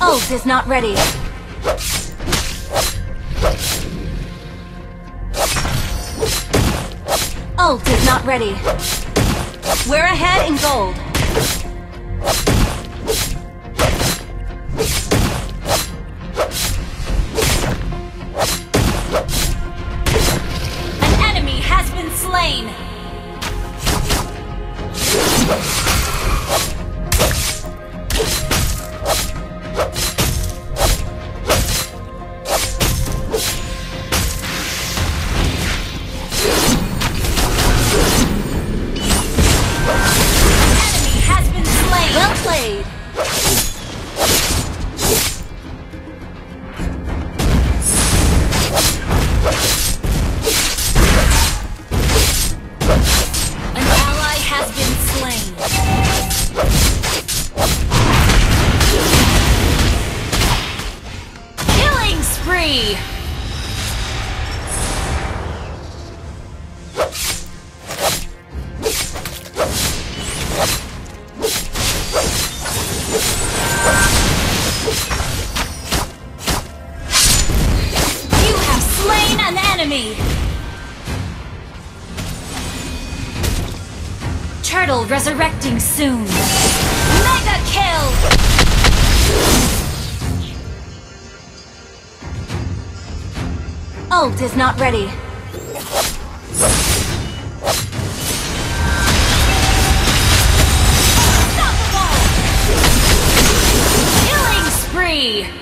Ult is not ready. Ult is not ready. We're ahead in gold. me. Turtle resurrecting soon. Mega kill! Ult is not ready. Killing spree!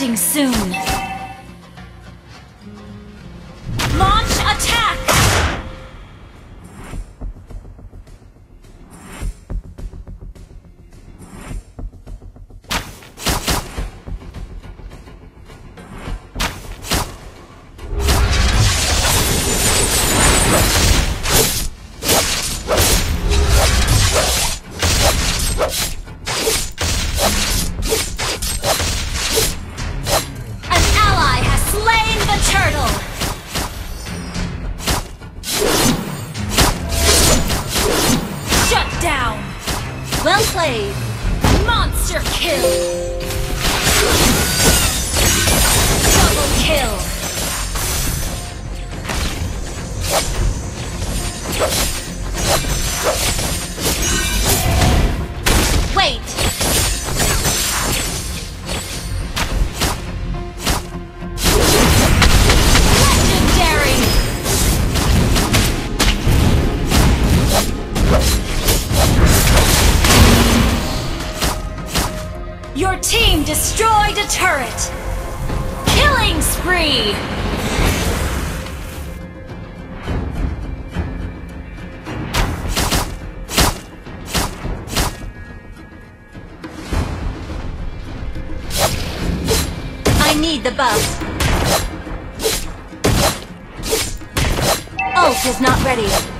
Soon. played! Monster kill! Double kill! destroyed a turret! Killing spree! I need the buff. Ult is not ready.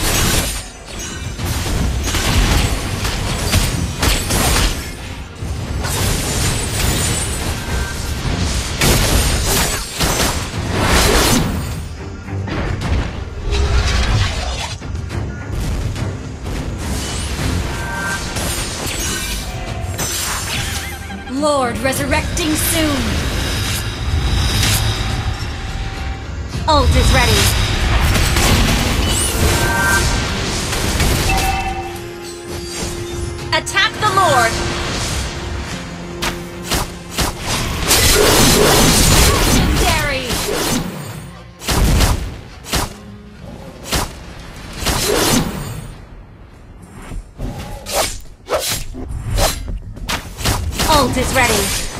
Soon. Ult is ready. Attack the Lord! Legendary! Ult is ready.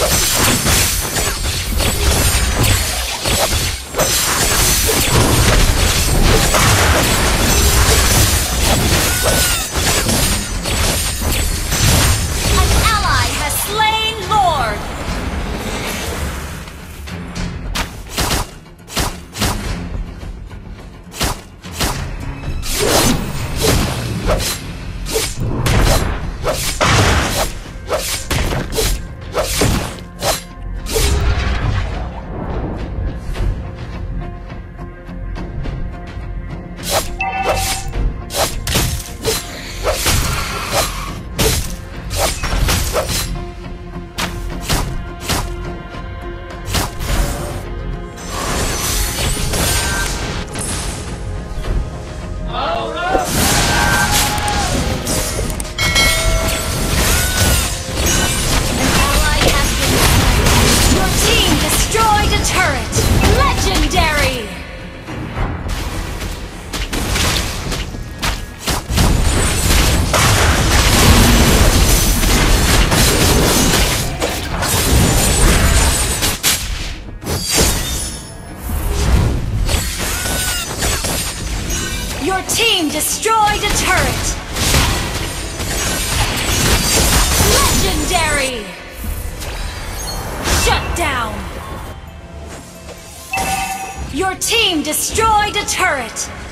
Let's go. Team destroyed a turret! Legendary! Shut down! Your team destroyed a turret!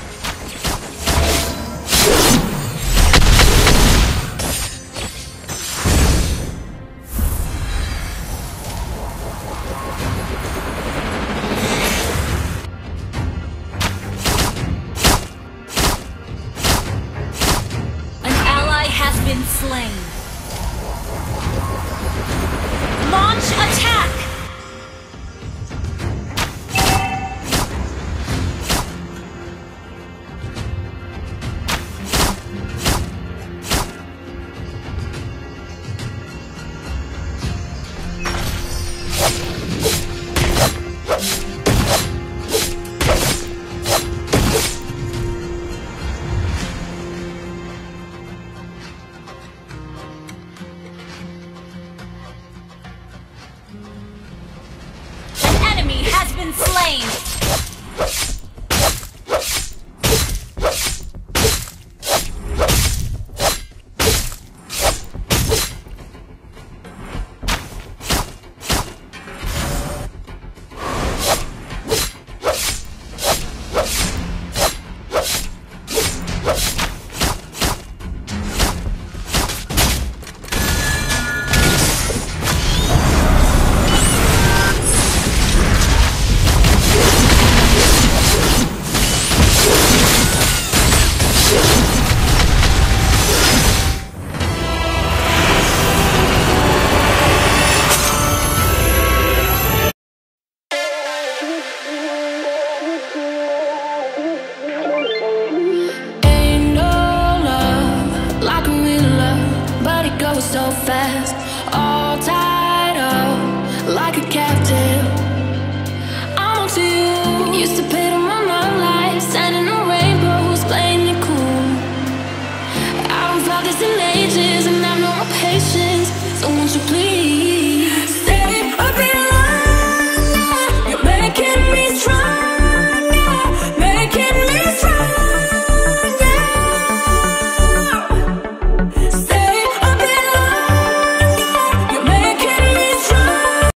Used to pay